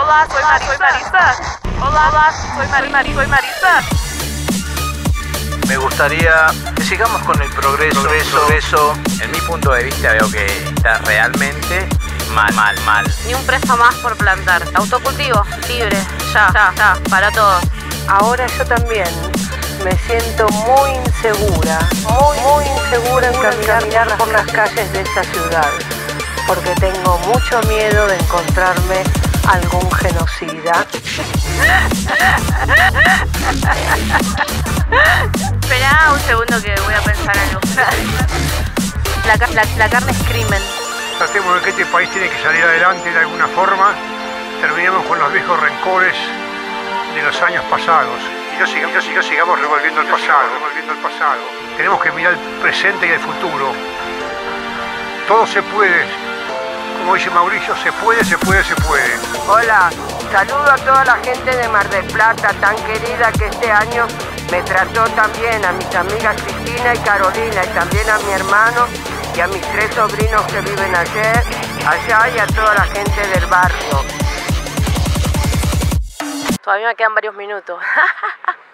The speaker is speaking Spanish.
Hola, soy Marisa. Hola, hola, soy Marisa. Soy Marisa. Me gustaría que sigamos con el progreso, progreso, progreso. En mi punto de vista veo que está realmente mal, mal, mal. Ni un preso más por plantar. Autocultivo, libre, ya, ya, ya, para todos. Ahora yo también me siento muy insegura, muy, muy insegura en caminar por las calles de esta ciudad, porque tengo mucho miedo de encontrarme algún genocida. Espera un segundo que voy a pensar algo. La, la- la carne es crimen. Tratemos de que este país tiene que salir adelante de alguna forma. Terminemos con los viejos rencores de los años pasados. Y no sigamos, y no sigamos revolviendo el pasado, revolviendo el pasado. Tenemos que mirar el presente y el futuro. Todo se puede. Como dice Mauricio, se puede, se puede, se puede. Hola, saludo a toda la gente de Mar del Plata, tan querida que este año me trató también, a mis amigas Cristina y Carolina, y también a mi hermano y a mis tres sobrinos que viven ayer, allá y a toda la gente del barrio. Todavía me quedan varios minutos.